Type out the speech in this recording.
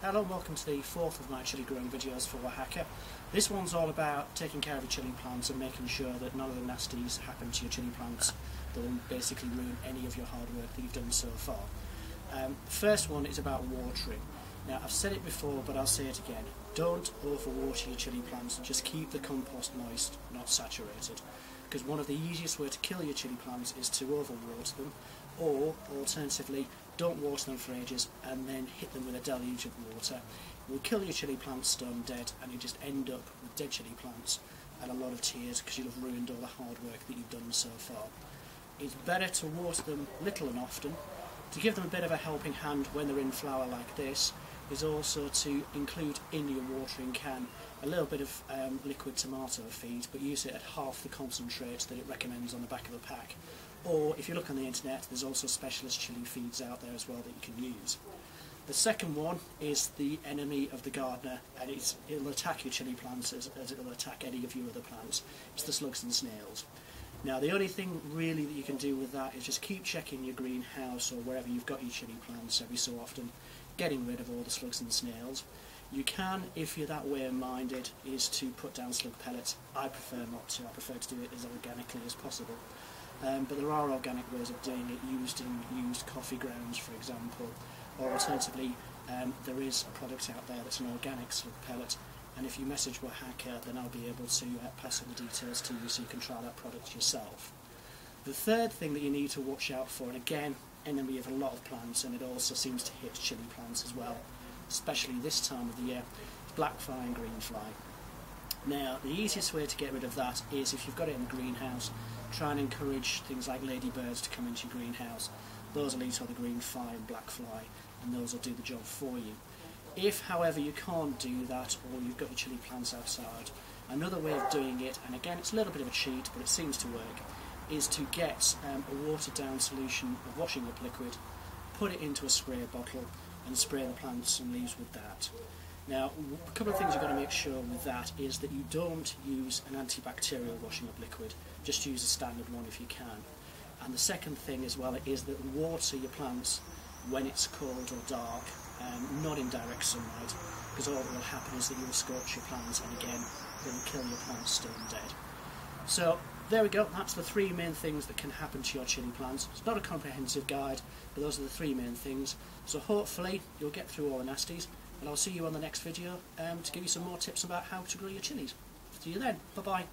Hello welcome to the fourth of my chili growing videos for Wahaca. This one's all about taking care of your chili plants and making sure that none of the nasties happen to your chili plants that will basically ruin any of your hard work that you've done so far. Um, the first one is about watering. Now I've said it before but I'll say it again. Don't overwater your chili plants, just keep the compost moist, not saturated. Because one of the easiest way to kill your chili plants is to overwater them or alternatively don't water them for ages and then hit them with a deluge of water. It will kill your chili plants stone dead and you just end up with dead chili plants and a lot of tears because you'll have ruined all the hard work that you've done so far. It's better to water them little and often, to give them a bit of a helping hand when they're in flower like this, is also to include in your watering can a little bit of um, liquid tomato feed, but use it at half the concentrate that it recommends on the back of the pack. Or if you look on the internet, there's also specialist chili feeds out there as well that you can use. The second one is the enemy of the gardener, and it'll attack your chili plants as, as it'll attack any of your other plants. It's the slugs and snails. Now the only thing really that you can do with that is just keep checking your greenhouse or wherever you've got your chili plants every so often, getting rid of all the slugs and snails. You can, if you're that way minded, is to put down slug pellets. I prefer not to, I prefer to do it as organically as possible. Um, but there are organic ways of doing it, used in used coffee grounds, for example, or alternatively, um, there is a product out there that's an organic slug pellet, and if you message Wahaca, then I'll be able to uh, pass on the details to you so you can try that product yourself. The third thing that you need to watch out for, and again, enemy of a lot of plants, and it also seems to hit chili plants as well, especially this time of the year, black fly and green fly. Now, the easiest way to get rid of that is if you've got it in the greenhouse, try and encourage things like ladybirds to come into your greenhouse. Those will eat all the green fly and black fly, and those will do the job for you. If, however, you can't do that, or you've got your chili plants outside, another way of doing it, and again it's a little bit of a cheat, but it seems to work, is to get um, a watered down solution of washing up liquid, put it into a spray bottle, and spray the plants and leaves with that. Now, a couple of things you've got to make sure with that is that you don't use an antibacterial washing up liquid, just use a standard one if you can. And the second thing as well is that water your plants when it's cold or dark, um, not in direct sunlight, because all that will happen is that you'll scorch your plants and again, it'll kill your plants stone dead. So there we go, that's the three main things that can happen to your chili plants. It's not a comprehensive guide, but those are the three main things. So hopefully you'll get through all the nasties, and I'll see you on the next video um, to give you some more tips about how to grow your chilies. See you then, bye bye.